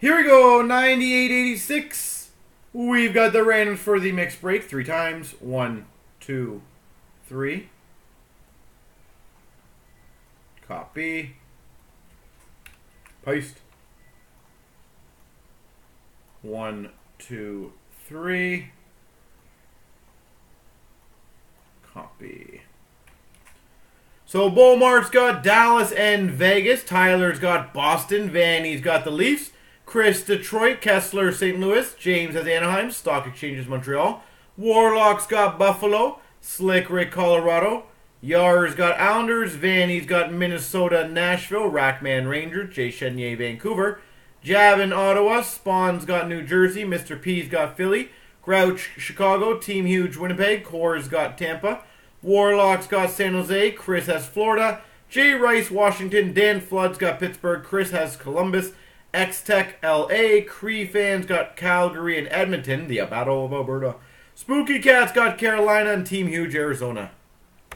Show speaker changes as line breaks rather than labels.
Here we go, 98.86. We've got the randoms for the mixed break three times. One, two, three. Copy. Paste. One, two, three. Copy. So Beaumart's got Dallas and Vegas. Tyler's got Boston. Vanny's got the Leafs. Chris Detroit. Kessler St. Louis. James has Anaheim. Stock Exchanges Montreal. Warlock's got Buffalo. Slick Rick Colorado. Yar's got Islanders. Vanny's got Minnesota, Nashville. Rackman Ranger, Jay Chenier Vancouver. Javin Ottawa. Spawn's got New Jersey. Mr. P's got Philly. Grouch Chicago. Team Huge Winnipeg. Core's got Tampa. Warlock's got San Jose. Chris has Florida. Jay Rice, Washington. Dan Flood's got Pittsburgh. Chris has Columbus. X Tech, LA. Cree fans got Calgary and Edmonton. The Battle of Alberta. Spooky Cat's got Carolina and Team Huge, Arizona.